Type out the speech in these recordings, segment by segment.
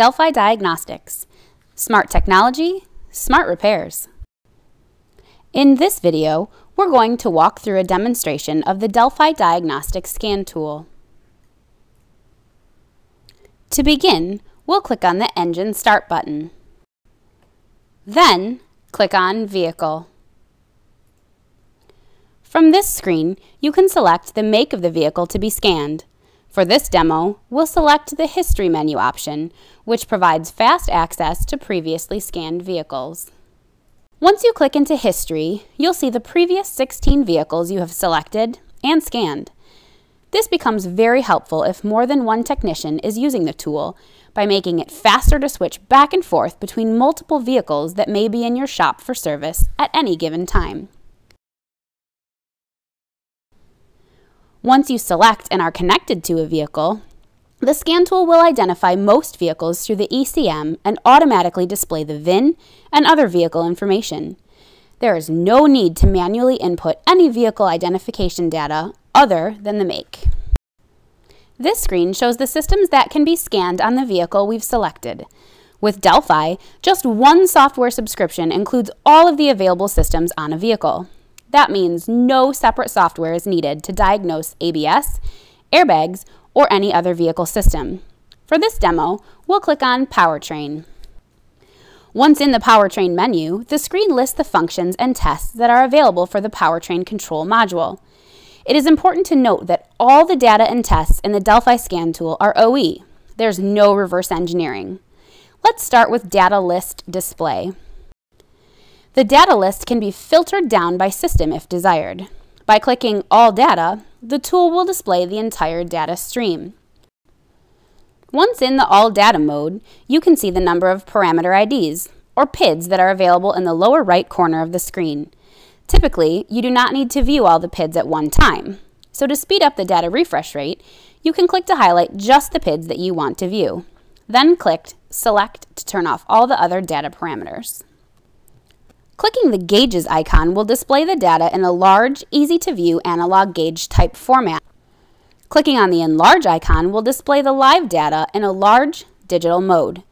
Delphi Diagnostics. Smart technology, smart repairs. In this video, we're going to walk through a demonstration of the Delphi Diagnostics Scan tool. To begin, we'll click on the Engine Start button. Then, click on Vehicle. From this screen, you can select the make of the vehicle to be scanned. For this demo, we'll select the History menu option, which provides fast access to previously scanned vehicles. Once you click into History, you'll see the previous 16 vehicles you have selected and scanned. This becomes very helpful if more than one technician is using the tool by making it faster to switch back and forth between multiple vehicles that may be in your shop for service at any given time. Once you select and are connected to a vehicle, the scan tool will identify most vehicles through the ECM and automatically display the VIN and other vehicle information. There is no need to manually input any vehicle identification data other than the make. This screen shows the systems that can be scanned on the vehicle we've selected. With Delphi, just one software subscription includes all of the available systems on a vehicle. That means no separate software is needed to diagnose ABS, airbags, or any other vehicle system. For this demo, we'll click on Powertrain. Once in the Powertrain menu, the screen lists the functions and tests that are available for the Powertrain Control module. It is important to note that all the data and tests in the Delphi Scan tool are OE. There's no reverse engineering. Let's start with Data List Display. The data list can be filtered down by system if desired. By clicking All Data, the tool will display the entire data stream. Once in the All Data mode, you can see the number of parameter IDs, or PIDs that are available in the lower right corner of the screen. Typically, you do not need to view all the PIDs at one time. So to speed up the data refresh rate, you can click to highlight just the PIDs that you want to view. Then click Select to turn off all the other data parameters. Clicking the Gauges icon will display the data in a large, easy-to-view analog gauge type format. Clicking on the Enlarge icon will display the live data in a large, digital mode.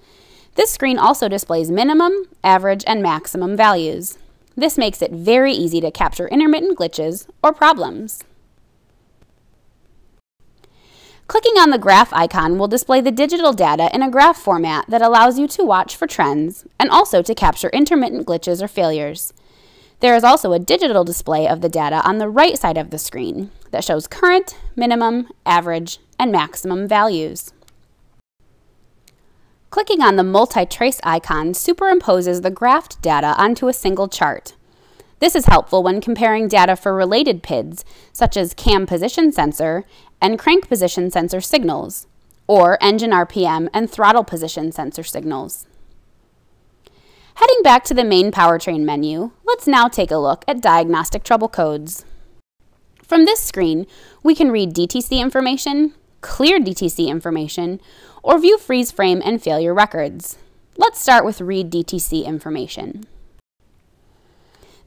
This screen also displays minimum, average, and maximum values. This makes it very easy to capture intermittent glitches or problems. Clicking on the graph icon will display the digital data in a graph format that allows you to watch for trends and also to capture intermittent glitches or failures. There is also a digital display of the data on the right side of the screen that shows current, minimum, average, and maximum values. Clicking on the multi-trace icon superimposes the graphed data onto a single chart. This is helpful when comparing data for related PIDs, such as cam position sensor and crank position sensor signals, or engine RPM and throttle position sensor signals. Heading back to the main powertrain menu, let's now take a look at diagnostic trouble codes. From this screen, we can read DTC information, clear DTC information, or view freeze frame and failure records. Let's start with read DTC information.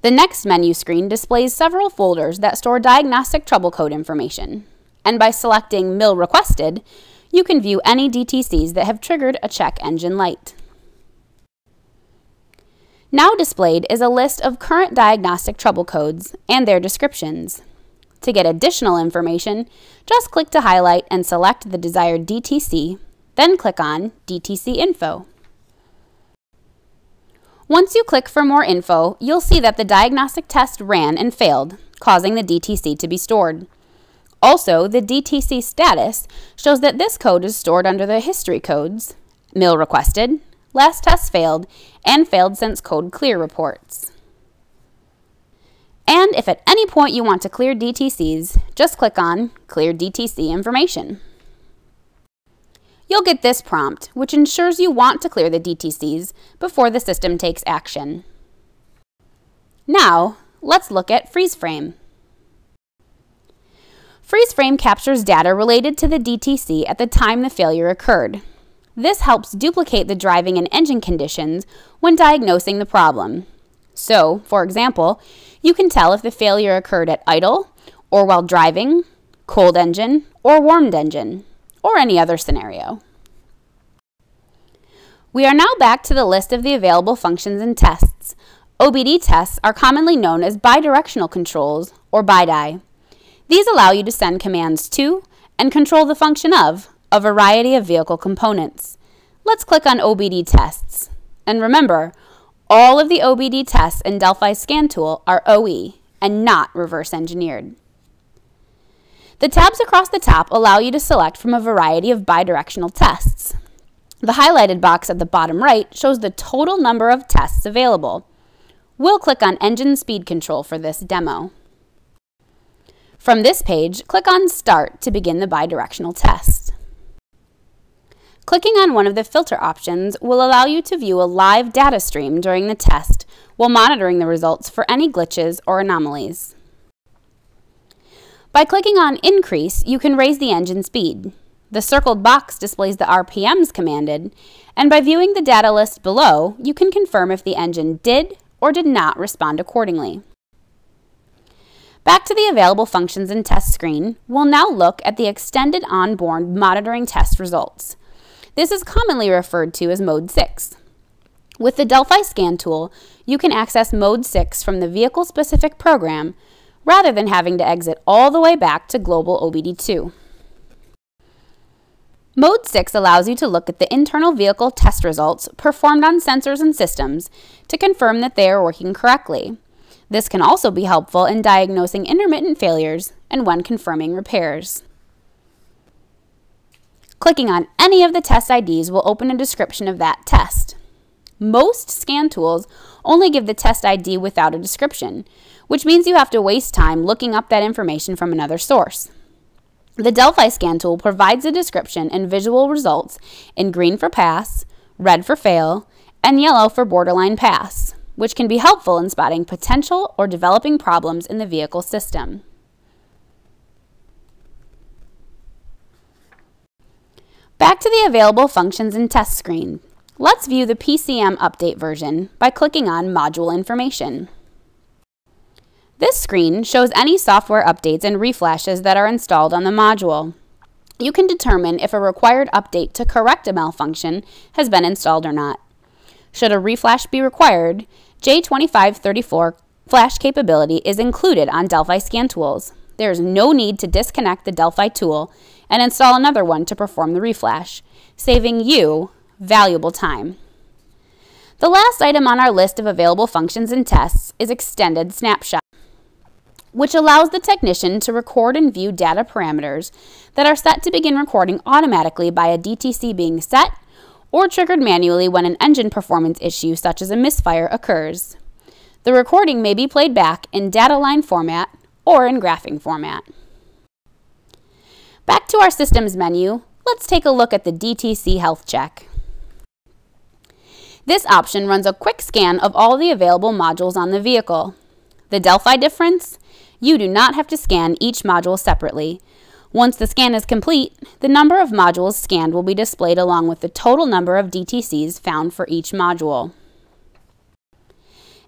The next menu screen displays several folders that store diagnostic trouble code information. And by selecting MIL Requested, you can view any DTCs that have triggered a check engine light. Now displayed is a list of current diagnostic trouble codes and their descriptions. To get additional information, just click to highlight and select the desired DTC, then click on DTC Info. Once you click for more info, you'll see that the diagnostic test ran and failed, causing the DTC to be stored. Also, the DTC status shows that this code is stored under the history codes, MIL requested, last test failed, and failed since code clear reports. And if at any point you want to clear DTCs, just click on Clear DTC Information. You'll get this prompt, which ensures you want to clear the DTCs before the system takes action. Now, let's look at freeze frame. Freeze frame captures data related to the DTC at the time the failure occurred. This helps duplicate the driving and engine conditions when diagnosing the problem. So, for example, you can tell if the failure occurred at idle, or while driving, cold engine, or warmed engine or any other scenario. We are now back to the list of the available functions and tests. OBD tests are commonly known as bidirectional controls, or BiDi. These allow you to send commands to and control the function of a variety of vehicle components. Let's click on OBD tests. And remember, all of the OBD tests in Delphi Scan Tool are OE and not reverse engineered. The tabs across the top allow you to select from a variety of bidirectional tests. The highlighted box at the bottom right shows the total number of tests available. We'll click on Engine Speed Control for this demo. From this page, click on Start to begin the bidirectional test. Clicking on one of the filter options will allow you to view a live data stream during the test while monitoring the results for any glitches or anomalies. By clicking on Increase, you can raise the engine speed. The circled box displays the RPMs commanded, and by viewing the data list below, you can confirm if the engine did or did not respond accordingly. Back to the available functions and test screen, we'll now look at the extended onboard monitoring test results. This is commonly referred to as Mode 6. With the Delphi Scan tool, you can access Mode 6 from the vehicle-specific program rather than having to exit all the way back to Global OBD2. Mode 6 allows you to look at the internal vehicle test results performed on sensors and systems to confirm that they are working correctly. This can also be helpful in diagnosing intermittent failures and when confirming repairs. Clicking on any of the test IDs will open a description of that test. Most scan tools only give the test ID without a description, which means you have to waste time looking up that information from another source. The Delphi scan tool provides a description and visual results in green for pass, red for fail, and yellow for borderline pass, which can be helpful in spotting potential or developing problems in the vehicle system. Back to the available functions and test screen. Let's view the PCM update version by clicking on Module Information. This screen shows any software updates and reflashes that are installed on the module. You can determine if a required update to correct a malfunction has been installed or not. Should a reflash be required, J2534 flash capability is included on Delphi Scan Tools. There is no need to disconnect the Delphi tool and install another one to perform the reflash, saving you valuable time. The last item on our list of available functions and tests is Extended Snapshot, which allows the technician to record and view data parameters that are set to begin recording automatically by a DTC being set or triggered manually when an engine performance issue such as a misfire occurs. The recording may be played back in data line format or in graphing format. Back to our Systems menu, let's take a look at the DTC Health Check. This option runs a quick scan of all the available modules on the vehicle. The Delphi difference? You do not have to scan each module separately. Once the scan is complete, the number of modules scanned will be displayed along with the total number of DTCs found for each module.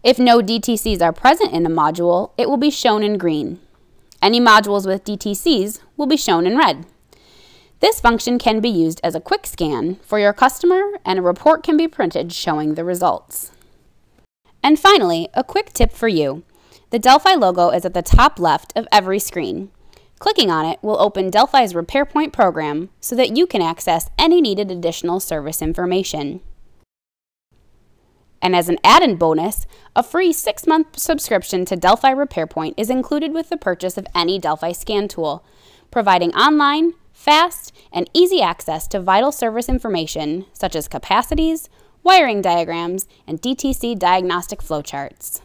If no DTCs are present in a module, it will be shown in green. Any modules with DTCs will be shown in red. This function can be used as a quick scan for your customer and a report can be printed showing the results. And finally, a quick tip for you. The Delphi logo is at the top left of every screen. Clicking on it will open Delphi's RepairPoint program so that you can access any needed additional service information. And as an add-in bonus, a free six month subscription to Delphi RepairPoint is included with the purchase of any Delphi scan tool, providing online, fast, and easy access to vital service information such as capacities, wiring diagrams, and DTC diagnostic flowcharts.